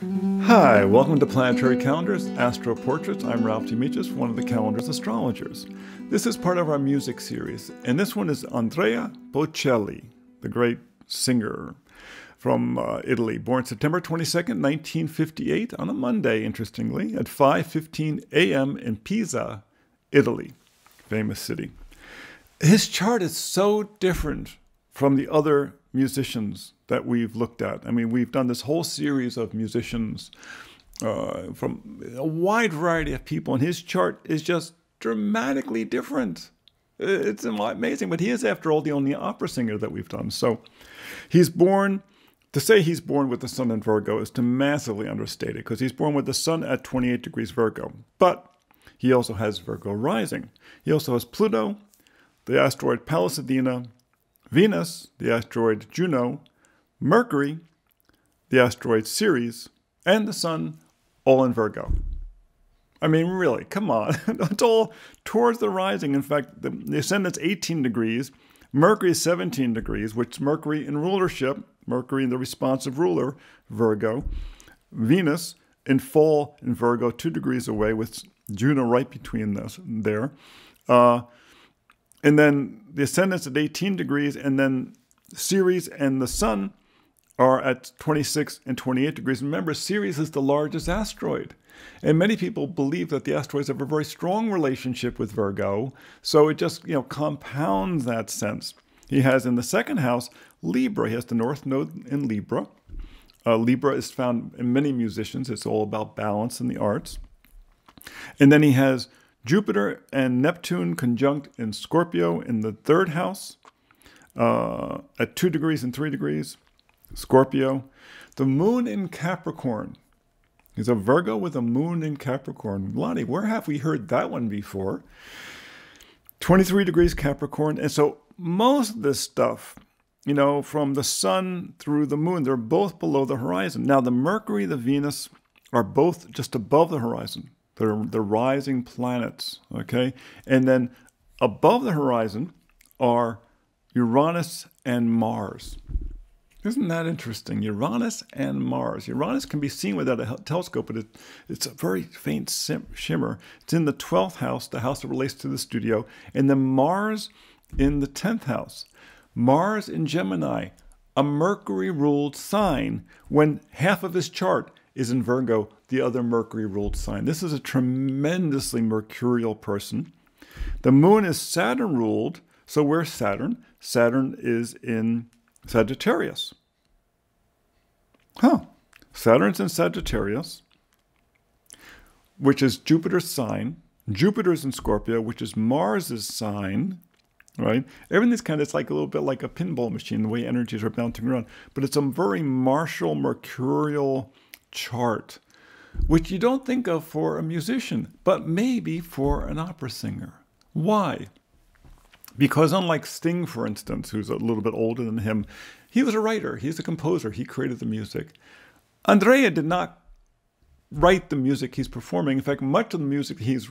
Hi, welcome to Planetary Calendars, Astro Portraits. I'm Ralph DeAmicis, one of the calendar's astrologers. This is part of our music series, and this one is Andrea Bocelli, the great singer from uh, Italy, born September 22nd, 1958, on a Monday, interestingly, at 5:15 a.m. in Pisa, Italy, famous city. His chart is so different from the other musicians that we've looked at. I mean, we've done this whole series of musicians uh, from a wide variety of people, and his chart is just dramatically different. It's amazing, but he is, after all, the only opera singer that we've done. So he's born, to say he's born with the sun in Virgo is to massively understate it, because he's born with the sun at 28 degrees Virgo. But he also has Virgo rising. He also has Pluto, the asteroid Pallas Athena, Venus, the asteroid Juno, Mercury, the asteroid Ceres, and the Sun, all in Virgo. I mean, really, come on. it's all towards the rising. In fact, the, the ascendant's 18 degrees, Mercury is 17 degrees, which Mercury in rulership, Mercury in the responsive ruler, Virgo, Venus in fall in Virgo, two degrees away, with Juno right between this there. Uh, and then the ascendant's at 18 degrees, and then Ceres and the Sun are at 26 and 28 degrees. Remember, Ceres is the largest asteroid. And many people believe that the asteroids have a very strong relationship with Virgo, so it just, you know, compounds that sense. He has in the second house Libra. He has the north node in Libra. Uh, Libra is found in many musicians. It's all about balance in the arts. And then he has Jupiter and Neptune conjunct in Scorpio in the third house uh, at two degrees and three degrees. Scorpio. The moon in Capricorn. He's a Virgo with a moon in Capricorn. Lahni, where have we heard that one before? 23 degrees Capricorn. And so most of this stuff, you know, from the sun through the moon, they're both below the horizon. Now, the Mercury, the Venus are both just above the horizon. They're the rising planets, okay? And then above the horizon are Uranus and Mars. Isn't that interesting? Uranus and Mars. Uranus can be seen without a telescope, but it, it's a very faint shimmer. It's in the 12th house, the house that relates to the studio, and then Mars in the 10th house. Mars in Gemini, a Mercury ruled sign, when half of his chart is in Virgo, the other Mercury ruled sign. This is a tremendously mercurial person. The moon is Saturn ruled, so where's Saturn? Saturn is in Sagittarius. Huh. Saturn's in Sagittarius, which is Jupiter's sign. Jupiter's in Scorpio, which is Mars's sign, right? Everything's kind of, it's like a little bit like a pinball machine, the way energies are bouncing around. But it's a very martial, mercurial chart, which you don't think of for a musician, but maybe for an opera singer. Why? Because unlike Sting, for instance, who's a little bit older than him, he was a writer, he's a composer, he created the music. Andrea did not write the music he's performing. In fact, much of the music he's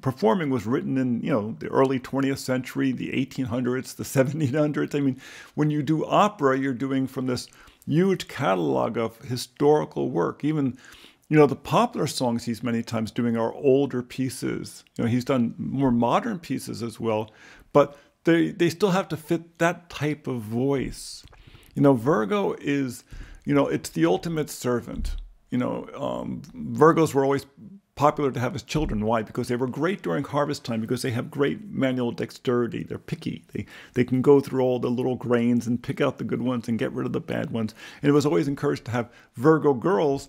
performing was written in, you know, the early 20th century, the 1800s, the 1700s. I mean, when you do opera, you're doing from this huge catalog of historical work. Even, you know, the popular songs he's many times doing are older pieces. You know, he's done more modern pieces as well, but they they still have to fit that type of voice. You know, Virgo is, you know, it's the ultimate servant. You know, um, Virgos were always popular to have as children. Why? Because they were great during harvest time because they have great manual dexterity. They're picky. They they can go through all the little grains and pick out the good ones and get rid of the bad ones. And it was always encouraged to have Virgo girls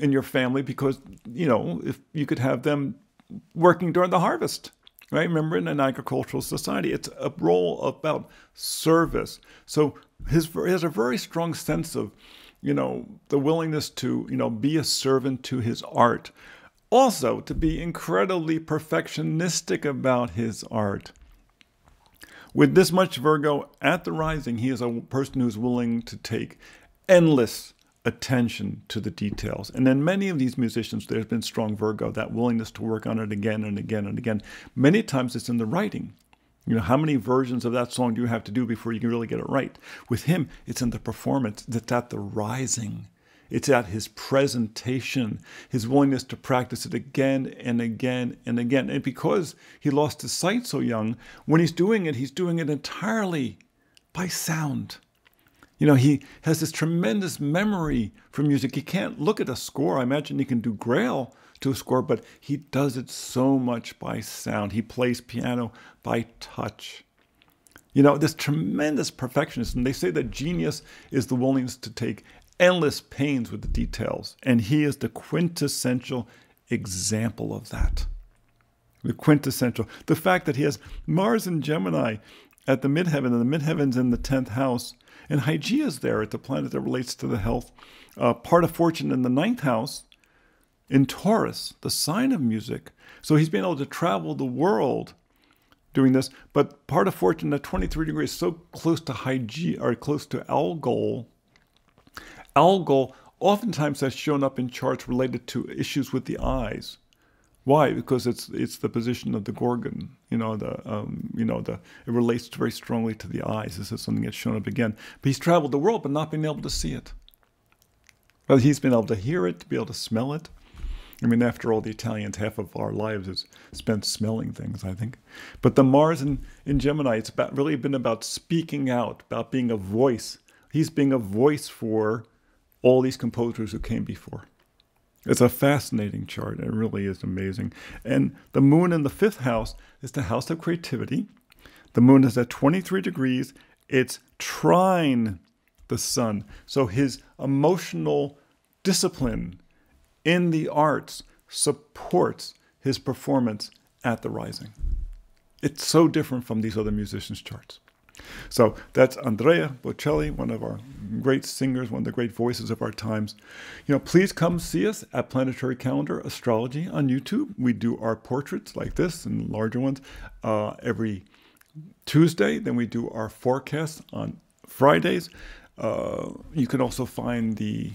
in your family because you know if you could have them working during the harvest right? Remember, in an agricultural society, it's a role about service. So his he has a very strong sense of, you know, the willingness to, you know, be a servant to his art. Also, to be incredibly perfectionistic about his art. With this much Virgo at the rising, he is a person who's willing to take endless attention to the details. And then many of these musicians, there's been strong Virgo, that willingness to work on it again and again and again. Many times it's in the writing. You know, how many versions of that song do you have to do before you can really get it right? With him, it's in the performance, it's at the rising. It's at his presentation, his willingness to practice it again and again and again. And because he lost his sight so young, when he's doing it, he's doing it entirely by sound. You know, he has this tremendous memory for music. He can't look at a score. I imagine he can do Braille to a score, but he does it so much by sound. He plays piano by touch. You know, this tremendous perfectionist, and they say that genius is the willingness to take endless pains with the details, and he is the quintessential example of that. The quintessential. The fact that he has Mars and Gemini at the midheaven, and the midheaven's in the 10th house, and Hygeia is there at the planet that relates to the health. Uh, part of fortune in the ninth house, in Taurus, the sign of music. So he's been able to travel the world doing this. But part of fortune at 23 degrees, so close to Hygeia, or close to Algol. Algol oftentimes has shown up in charts related to issues with the eyes. Why? Because it's it's the position of the Gorgon. You know the um, you know the it relates very strongly to the eyes. This is something that's shown up again. But he's traveled the world, but not been able to see it. But he's been able to hear it, to be able to smell it. I mean, after all, the Italians, half of our lives is spent smelling things, I think. But the Mars in, in Gemini, it's about, really been about speaking out, about being a voice. He's being a voice for all these composers who came before. It's a fascinating chart. It really is amazing. And the moon in the fifth house is the house of creativity. The moon is at 23 degrees. It's trine the sun. So his emotional discipline in the arts supports his performance at the rising. It's so different from these other musicians' charts. So that's Andrea Bocelli, one of our great singers, one of the great voices of our times. You know, please come see us at Planetary Calendar Astrology on YouTube. We do our portraits like this and larger ones uh, every Tuesday. Then we do our forecasts on Fridays. Uh, you can also find the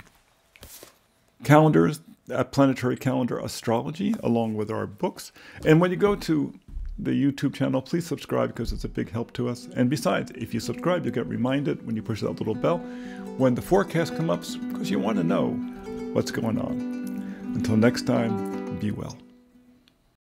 calendars at Planetary Calendar Astrology along with our books. And when you go to the YouTube channel, please subscribe because it's a big help to us. And besides, if you subscribe, you'll get reminded when you push that little bell when the forecast comes up because you want to know what's going on. Until next time, be well.